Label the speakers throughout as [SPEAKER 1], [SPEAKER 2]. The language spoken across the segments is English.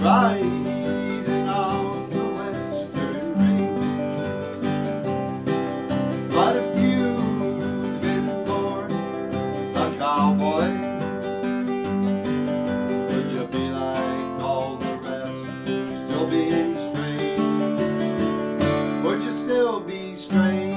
[SPEAKER 1] riding on the western range. But if you've been born a cowboy, would you be like all the rest, still being strange? Would you still be strange?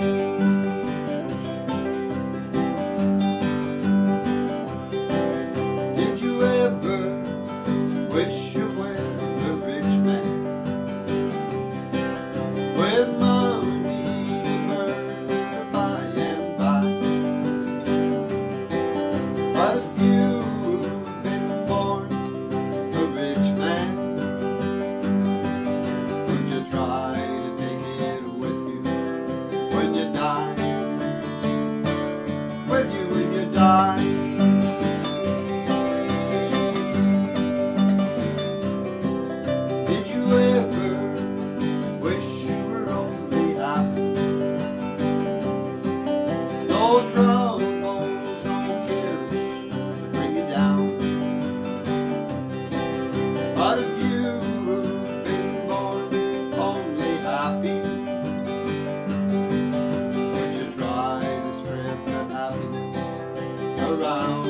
[SPEAKER 1] around.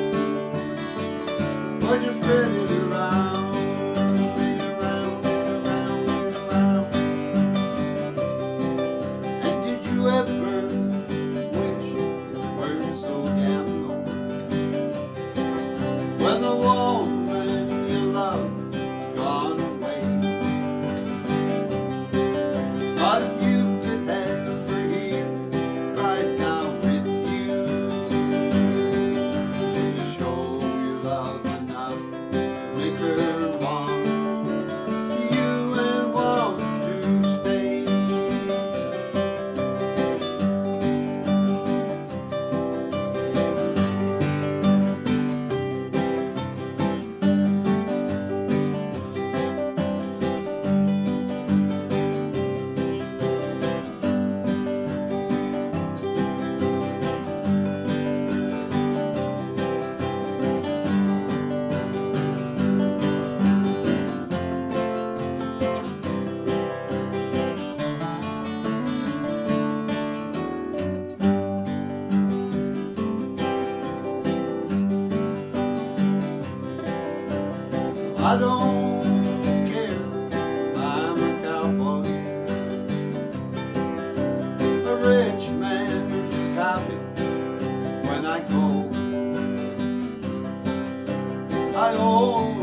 [SPEAKER 1] But you're spreading I don't care if I'm a cowboy. A rich man is happy when I go. I owe.